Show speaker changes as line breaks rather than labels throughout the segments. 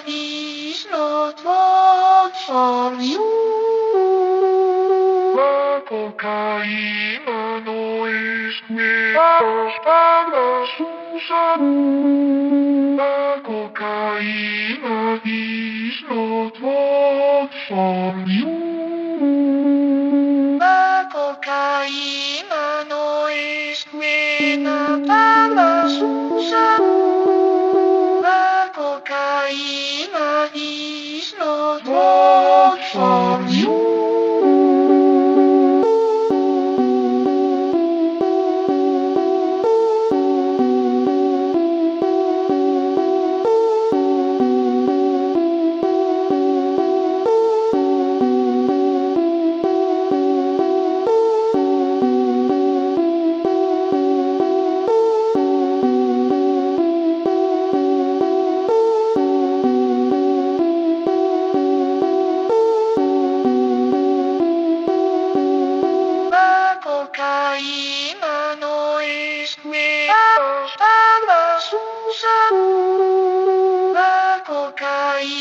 that is not what for you.
La cocaína no es mientras para su salud. La cocaína is not what for you.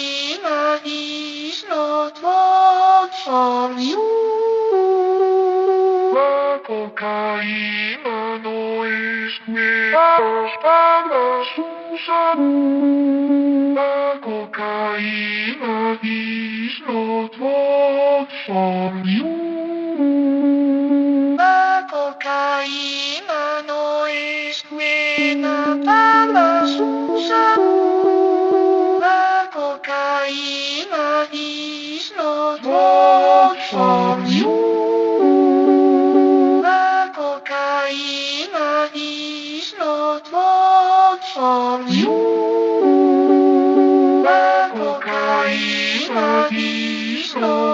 Cocaína is not what for you.
La cocaína no es cueros para Susan. La cocaína is not much for you.
さようなら、おかえりな。